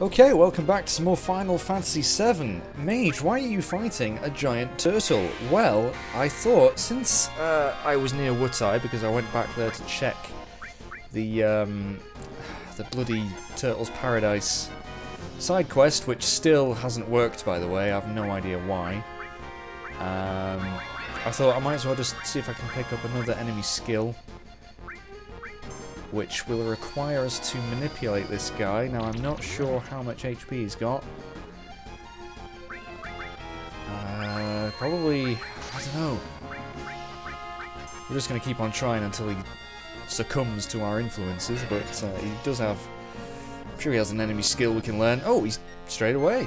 Okay, welcome back to some more Final Fantasy VII. Mage, why are you fighting a giant turtle? Well, I thought, since uh, I was near Wutai, because I went back there to check the, um, the bloody Turtles Paradise side quest, which still hasn't worked, by the way, I have no idea why. Um, I thought I might as well just see if I can pick up another enemy skill which will require us to manipulate this guy. Now, I'm not sure how much HP he's got. Uh, probably, I don't know. We're just going to keep on trying until he succumbs to our influences, but uh, he does have... I'm sure he has an enemy skill we can learn. Oh, he's straight away.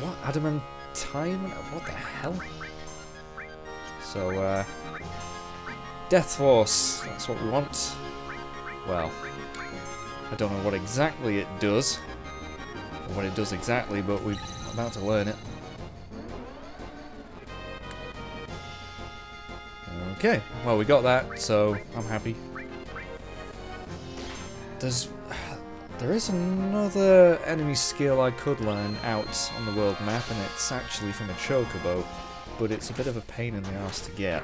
What? Adamant time? What the hell? So, uh... Death Force, that's what we want. Well, I don't know what exactly it does, or what it does exactly, but we're about to learn it. Okay, well we got that, so I'm happy. There's, there is another enemy skill I could learn out on the world map, and it's actually from a chocobo, but it's a bit of a pain in the ass to get.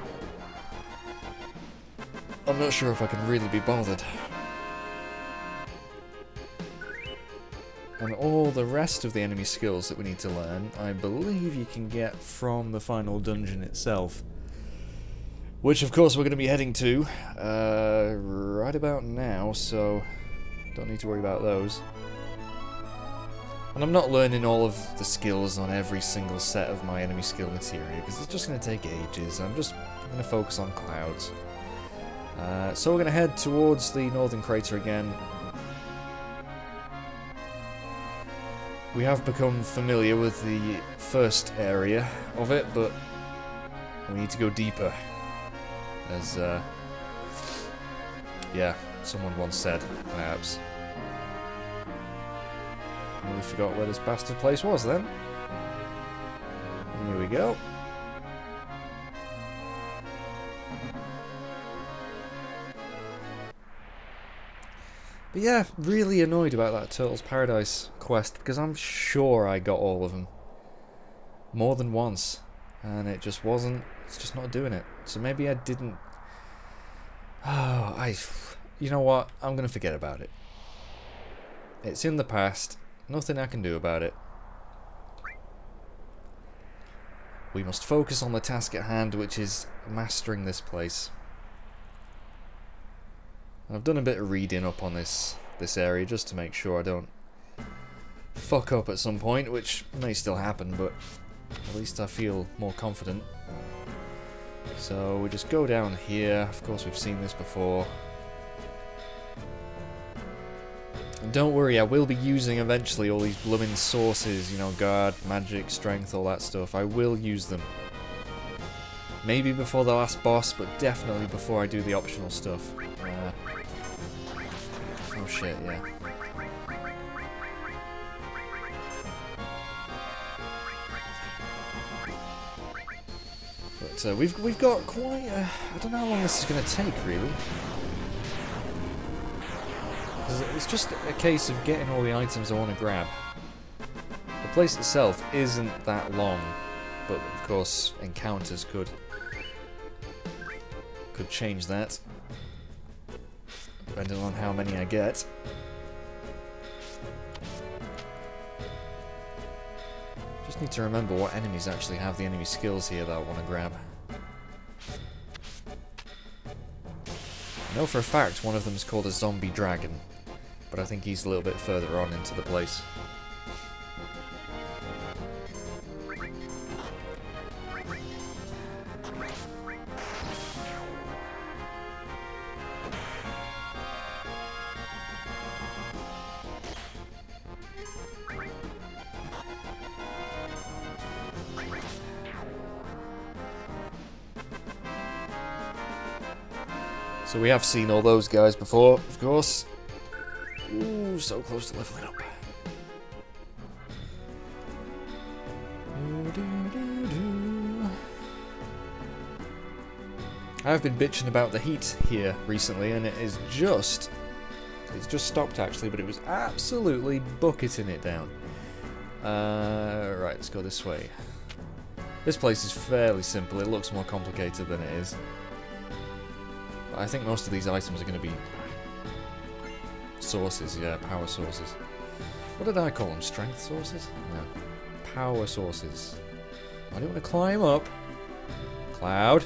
I'm not sure if I can really be bothered. And all the rest of the enemy skills that we need to learn, I believe you can get from the final dungeon itself. Which, of course, we're going to be heading to uh, right about now, so don't need to worry about those. And I'm not learning all of the skills on every single set of my enemy skill materia, because it's just going to take ages. I'm just going to focus on clouds. Uh, so we're going to head towards the northern crater again. We have become familiar with the first area of it, but we need to go deeper. As, uh, yeah, someone once said, perhaps. we forgot where this bastard place was then. Here we go. But yeah, really annoyed about that Turtles Paradise quest because I'm sure I got all of them. More than once. And it just wasn't, it's just not doing it. So maybe I didn't... Oh, I... You know what? I'm going to forget about it. It's in the past. Nothing I can do about it. We must focus on the task at hand, which is mastering this place. I've done a bit of reading up on this this area just to make sure I don't fuck up at some point, which may still happen, but at least I feel more confident. So we just go down here. Of course, we've seen this before. And don't worry, I will be using eventually all these blooming sources, you know, guard, magic, strength, all that stuff. I will use them. Maybe before the last boss, but definitely before I do the optional stuff. Oh shit, yeah. But uh, we've we've got quite. A, I don't know how long this is going to take, really. It's just a case of getting all the items I want to grab. The place itself isn't that long, but of course encounters could could change that, depending on how many I get. Just need to remember what enemies actually have the enemy skills here that I want to grab. I know for a fact one of them is called a zombie dragon, but I think he's a little bit further on into the place. So we have seen all those guys before, of course. Ooh, so close to leveling up. I've been bitching about the heat here recently, and it is just It's just stopped actually, but it was absolutely bucketing it down. Uh, right, let's go this way. This place is fairly simple. It looks more complicated than it is. I think most of these items are going to be sources, yeah, power sources. What did I call them? Strength sources? No. Power sources. I don't want to climb up. Cloud.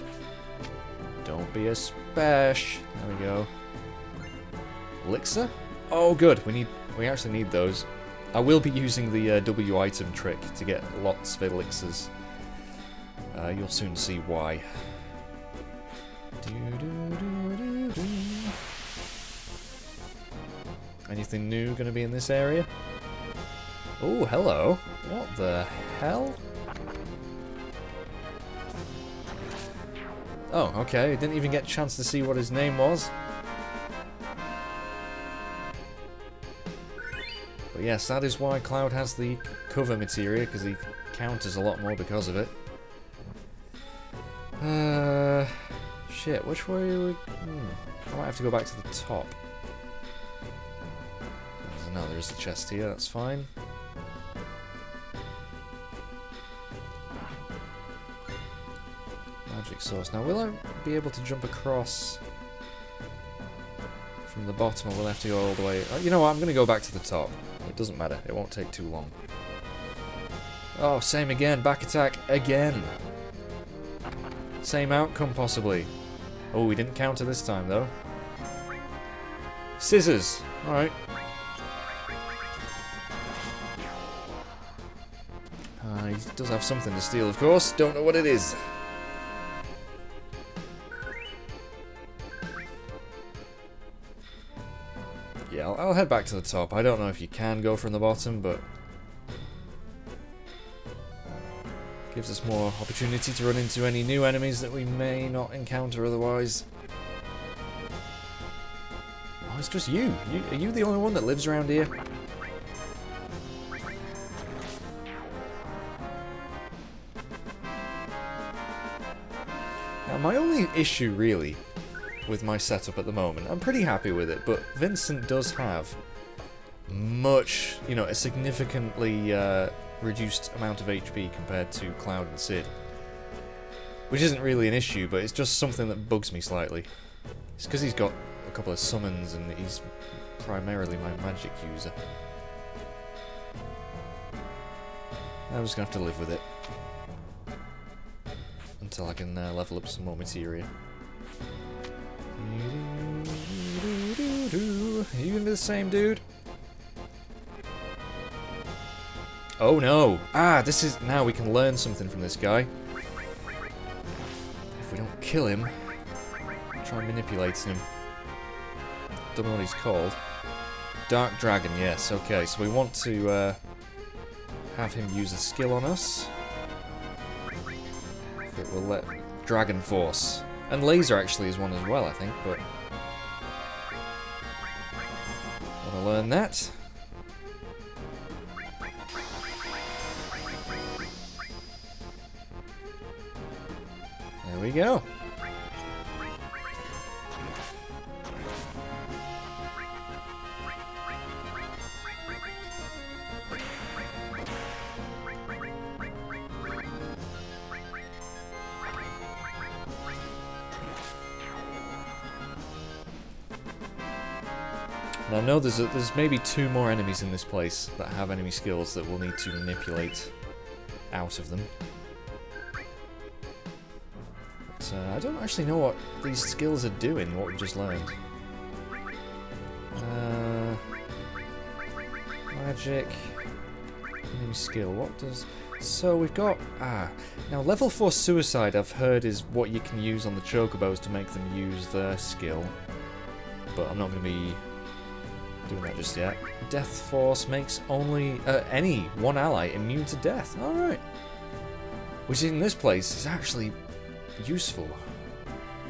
Don't be a spesh. There we go. Elixir? Oh, good. We need. We actually need those. I will be using the uh, W item trick to get lots of elixirs. Uh, you'll soon see why. Anything new going to be in this area? Oh, hello. What the hell? Oh, okay. Didn't even get a chance to see what his name was. But yes, that is why Cloud has the cover materia, because he counters a lot more because of it. Uh, shit, which way we... Hmm, I might have to go back to the top. No, there's a chest here, that's fine. Magic source. Now, will I be able to jump across from the bottom, or will I have to go all the way... Oh, you know what, I'm going to go back to the top. It doesn't matter, it won't take too long. Oh, same again, back attack again. Same outcome, possibly. Oh, we didn't counter this time, though. Scissors! Alright. Uh, he does have something to steal, of course. Don't know what it is. Yeah, I'll, I'll head back to the top. I don't know if you can go from the bottom, but... Gives us more opportunity to run into any new enemies that we may not encounter otherwise. Oh, it's just you. you. Are you the only one that lives around here? Issue, really, with my setup at the moment. I'm pretty happy with it, but Vincent does have much, you know, a significantly uh, reduced amount of HP compared to Cloud and Sid. Which isn't really an issue, but it's just something that bugs me slightly. It's because he's got a couple of summons and he's primarily my magic user. I'm just going to have to live with it. Until I can uh, level up some more materia. Are you gonna be the same dude? Oh no! Ah, this is... Now we can learn something from this guy. If we don't kill him, try manipulating him. Don't know what he's called. Dark Dragon, yes, okay. So we want to uh, have him use a skill on us. It will let... Dragon Force. And laser actually is one as well, I think, but... Want to learn that. There we go. Now I know there's, a, there's maybe two more enemies in this place that have enemy skills that we'll need to manipulate out of them. But uh, I don't actually know what these skills are doing, what we've just learned. Uh, magic, enemy skill, what does... So we've got... Ah, now level 4 suicide I've heard is what you can use on the chocobos to make them use their skill. But I'm not going to be doing that just yet. Death Force makes only uh, any one ally immune to death. Alright. Which in this place is actually useful.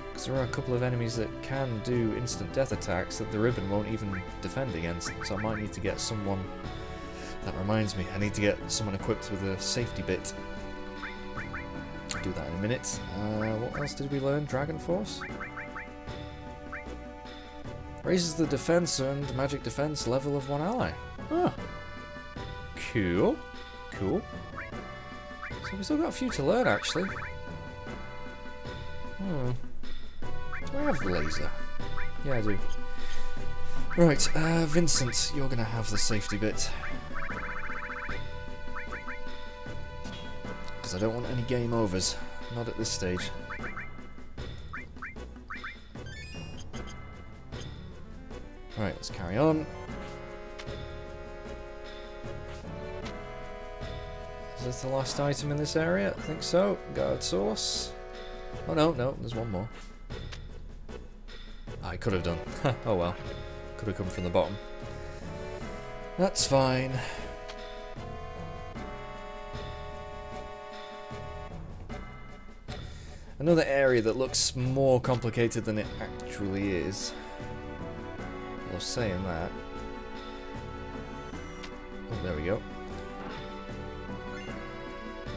Because there are a couple of enemies that can do instant death attacks that the ribbon won't even defend against. So I might need to get someone... That reminds me, I need to get someone equipped with a safety bit. I'll do that in a minute. Uh, what else did we learn? Dragon Force? Raises the defense and magic defense level of one ally. Oh. Cool. Cool. So we've still got a few to learn, actually. Hmm. Do I have the laser? Yeah, I do. Right, uh, Vincent, you're gonna have the safety bit. Because I don't want any game overs. Not at this stage. Right, let's carry on. Is this the last item in this area? I think so. Guard source. Oh no, no, there's one more. I could have done. oh well. Could have come from the bottom. That's fine. Another area that looks more complicated than it actually is. Saying that. Oh, there we go.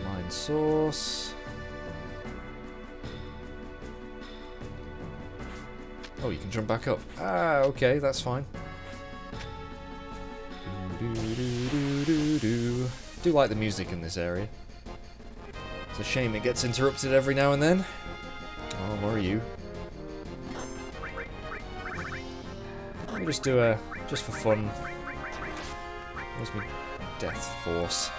Mind source. Oh, you can jump back up. Ah, okay, that's fine. Do, do, do, do, like the music in this area. It's a shame it gets interrupted every now and then. Oh, are you? Just do a, just for fun. Where's my death force?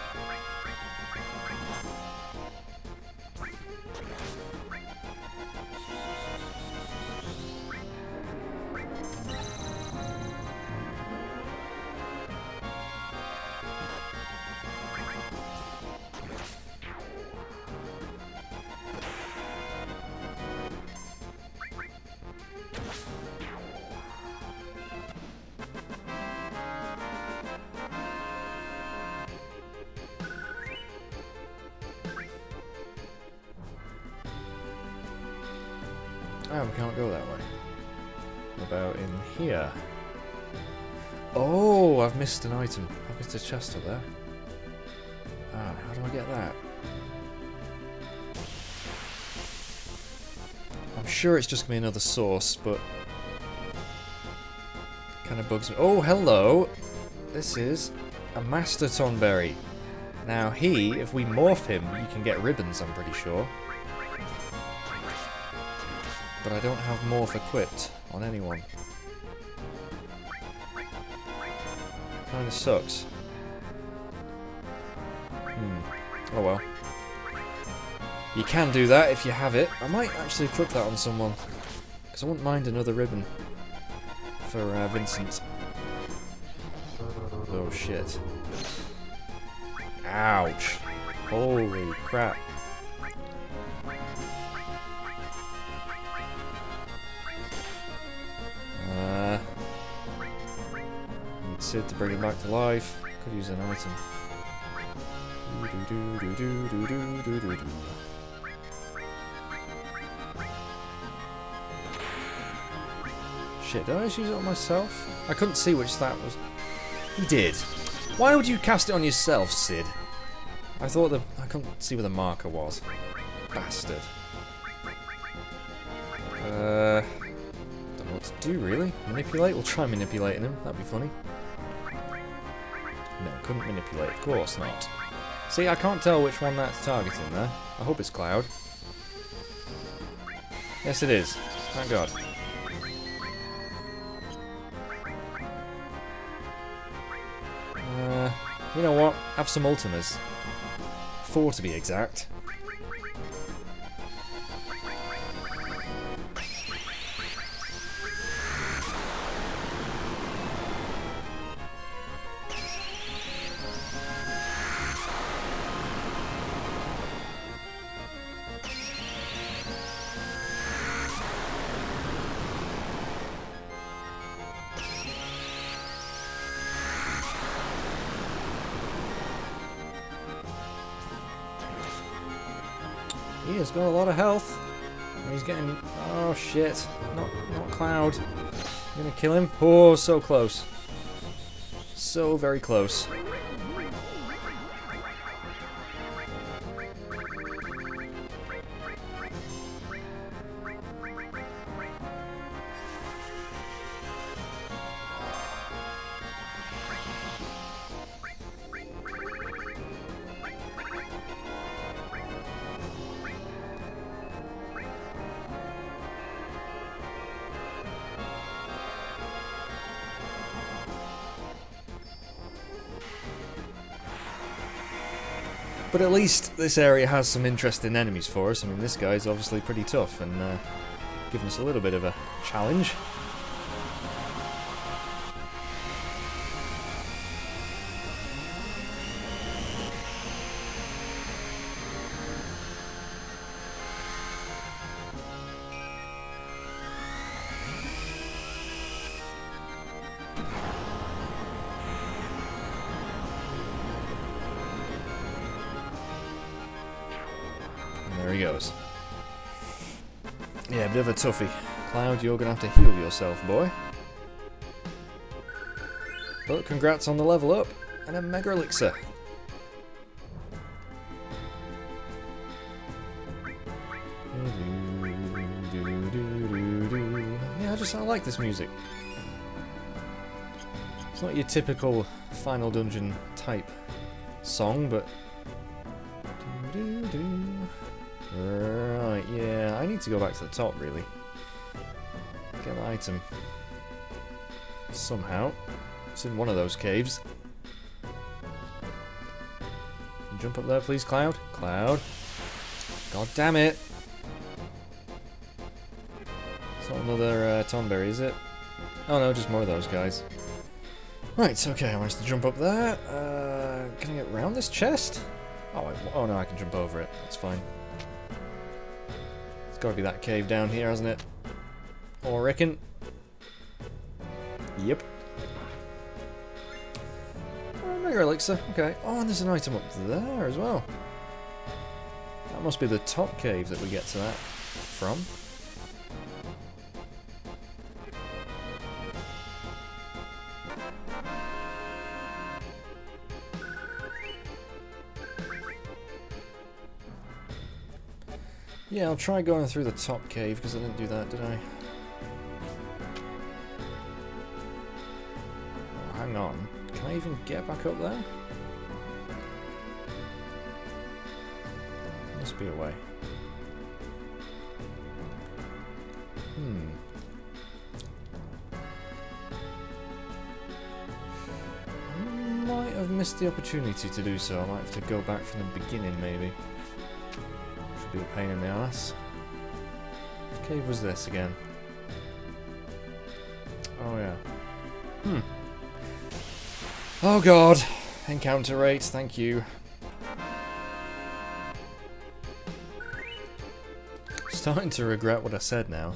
Oh, we can't go that way. What about in here? Oh, I've missed an item. I've missed a chest up there. Ah, how do I get that? I'm sure it's just going to be another source, but... Kind of bugs me. Oh, hello! This is a Master Tonberry. Now he, if we morph him, you can get ribbons, I'm pretty sure but I don't have morph equipped on anyone. Kinda sucks. Hmm. Oh well. You can do that if you have it. I might actually equip that on someone. Because I wouldn't mind another ribbon. For uh, Vincent. Oh shit. Ouch. Holy crap. To bring him back to life. Could use an item. Shit, did I just use it on myself? I couldn't see which that was. He did. Why would you cast it on yourself, Sid? I thought the I couldn't see where the marker was. Bastard. Uh, don't know what to do really. Manipulate? We'll try manipulating him. That'd be funny. No, couldn't manipulate. Of course not. See, I can't tell which one that's targeting there. I hope it's Cloud. Yes, it is. Thank God. Uh, you know what? Have some Ultimas. Four to be exact. He has got a lot of health. he's getting... Oh, shit. Not, not Cloud. I'm gonna kill him. Oh, so close. So very close. But at least this area has some interesting enemies for us. I mean, this guy's obviously pretty tough and uh, giving us a little bit of a challenge. He goes. Yeah, a bit of a toughie. Cloud, you're going to have to heal yourself, boy. But congrats on the level up and a Mega Elixir. Yeah, I just I like this music. It's not your typical Final Dungeon type song, but I need to go back to the top, really. Get an item. Somehow. It's in one of those caves. Jump up there, please, Cloud. Cloud. God damn it. It's not another uh, Tonberry, is it? Oh no, just more of those guys. Right, okay, I managed to jump up there. Uh, can I get around this chest? Oh, I, oh no, I can jump over it. That's fine. It's got to be that cave down here, hasn't it? I reckon. Yep. Oh, Mega Elixir. Okay. Oh, and there's an item up there as well. That must be the top cave that we get to that from. Yeah, I'll try going through the top cave, because I didn't do that, did I? Oh, hang on. Can I even get back up there? Must be a way. Hmm. I might have missed the opportunity to do so. I might have to go back from the beginning, maybe be a pain in the ass. What cave was this again? Oh yeah. Hmm. Oh god. Encounter rate, thank you. Starting to regret what I said now.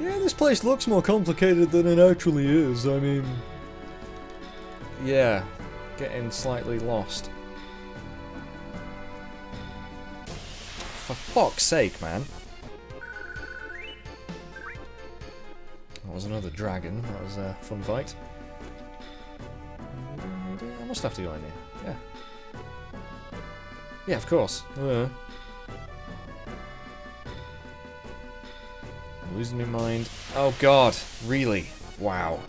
Yeah, this place looks more complicated than it actually is. I mean... Yeah, getting slightly lost. Fuck's sake, man. That was another dragon. That was a fun fight. I must have to go in here. Yeah. Yeah, of course. Uh. Losing my mind. Oh god, really? Wow.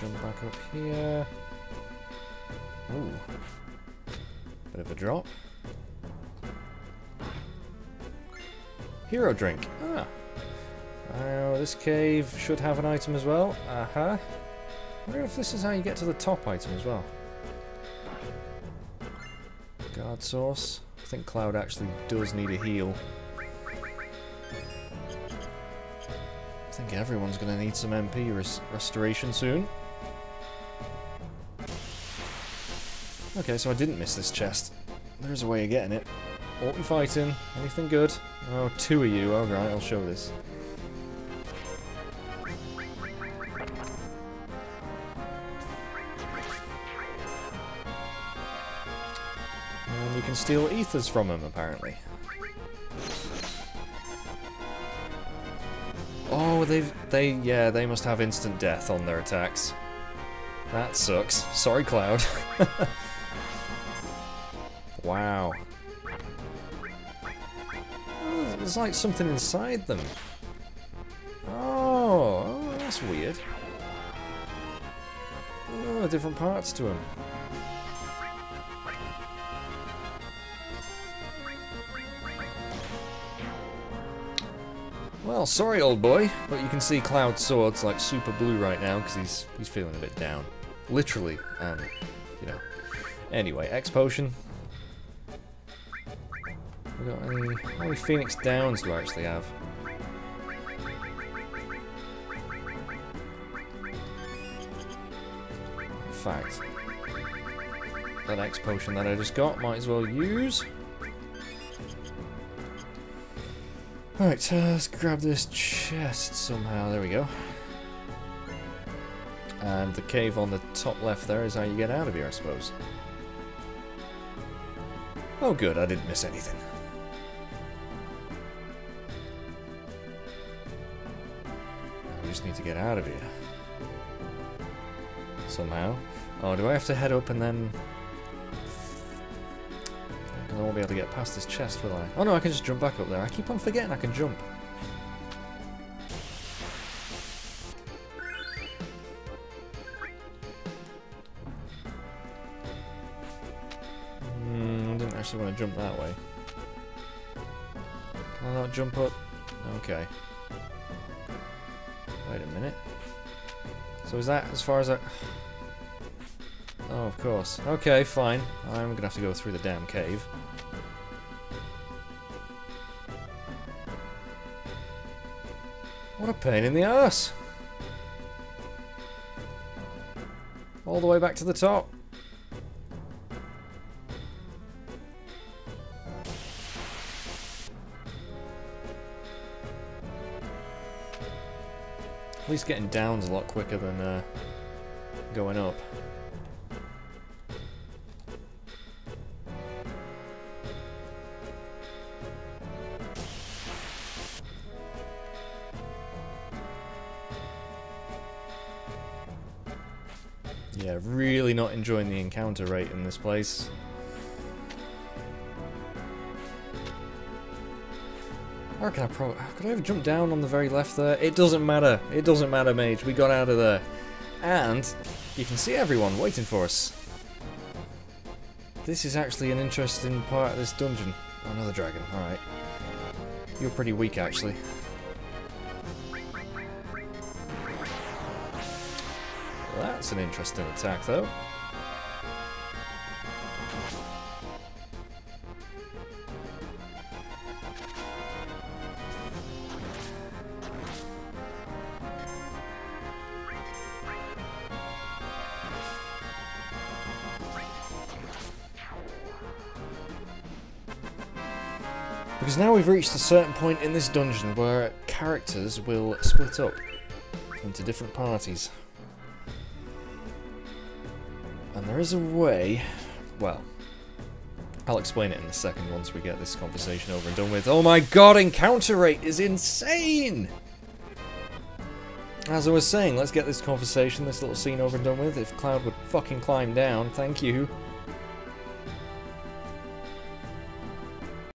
Jump back up here. Ooh. Bit of a drop. Hero drink. Ah. Uh, this cave should have an item as well. Uh-huh. I wonder if this is how you get to the top item as well. Guard source. I think Cloud actually does need a heal. I think everyone's going to need some MP res restoration soon. Okay, so I didn't miss this chest. There's a way of getting it. What we fighting? Anything good? Oh, two of you. Alright, I'll show this. And you can steal ethers from them, apparently. Oh, they've, they, yeah, they must have instant death on their attacks. That sucks. Sorry, Cloud. wow. Oh, there's like something inside them. Oh, oh that's weird. Oh, different parts to them. Well, sorry, old boy, but you can see Cloud Sword's like super blue right now because he's he's feeling a bit down, literally, and you know. Anyway, X potion. We got any? How many Phoenix Downs do I actually have? In fact, that X potion that I just got might as well use. Right, uh, let's grab this chest somehow. There we go. And the cave on the top left there is how you get out of here, I suppose. Oh good, I didn't miss anything. We just need to get out of here. Somehow. Oh, do I have to head up and then... I won't be able to get past this chest, will I? Oh no, I can just jump back up there. I keep on forgetting I can jump. Hmm, I didn't actually want to jump that way. Can I not jump up? Okay. Wait a minute. So is that as far as I... Oh, of course. Okay, fine. I'm gonna have to go through the damn cave. What a pain in the ass! All the way back to the top. At least getting down's a lot quicker than uh, going up. Yeah, really not enjoying the encounter rate in this place. I pro- could I have jumped down on the very left there? It doesn't matter. It doesn't matter, mage. We got out of there. And you can see everyone waiting for us. This is actually an interesting part of this dungeon. Oh, another dragon. Alright. You're pretty weak, actually. An interesting attack, though. Because now we've reached a certain point in this dungeon where characters will split up into different parties. Is a way... Well, I'll explain it in a second once we get this conversation over and done with. Oh my god, encounter rate is insane! As I was saying, let's get this conversation, this little scene over and done with. If Cloud would fucking climb down, thank you.